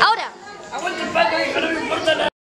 Ahora,